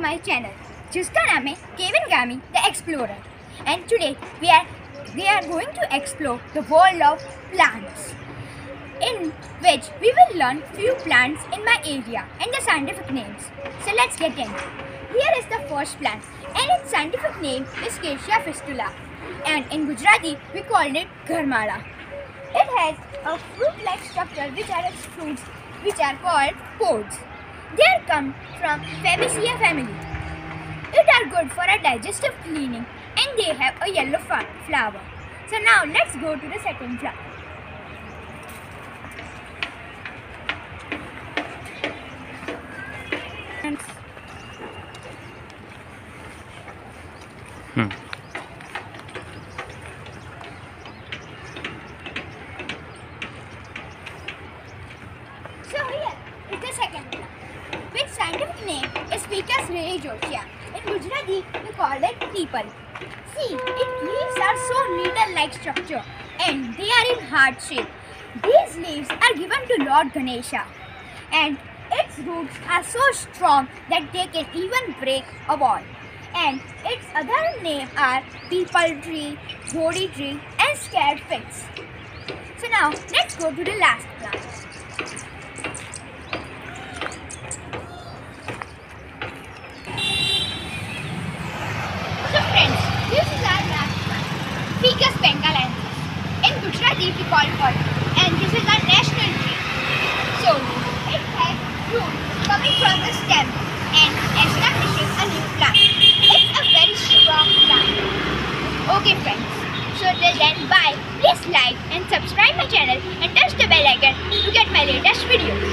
my channel जिसका name kevin gami the explorer and today we are are we are going to explore the world of in which we will learn few plants in my area and the scientific names. So let's get in. Here is the first plant and its scientific name is Cassia fistula and in Gujarati we call it garmalo. It has a fruit-like structure which are its fruits which are called pods they come from Fabaceae family it are good for a digestive cleaning and they have a yellow flower. So now let's go to the second plant. Hmm. So here is the second plant, which scientific name is Ficus religiosa. In Gujarati, we call it people. See, its leaves are so needle-like structure and they are in heart shape. These leaves are given to Lord Ganesha and its roots are so strong that they can even break a wall. And its other name are people tree, Bodhi tree and scared figs. So now let's go to the last plant. So friends, this is our last one. Ficus bengalensis. In Gujarati we call it and this is our national tree. So it has roots coming from the stem and establishing a new plant. It's a very strong plant. Okay friends, so till then bye. Please like and subscribe my channel and touch the bell icon to get my latest video.